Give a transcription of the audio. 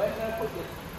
Right now, put the